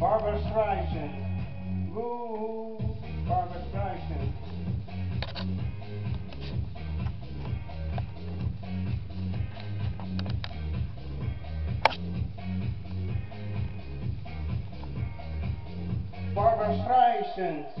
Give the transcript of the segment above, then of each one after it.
Barbra Streisand. Ooh, Barbra Streisand. Barbra Streisand.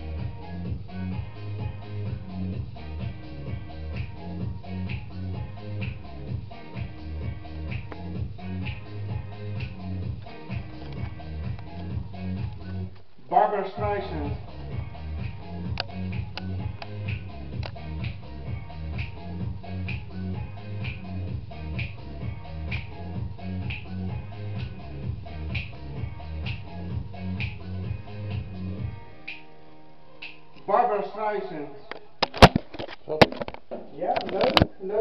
Barbra Streisand. Barbra Streisand. Yeah, no, no.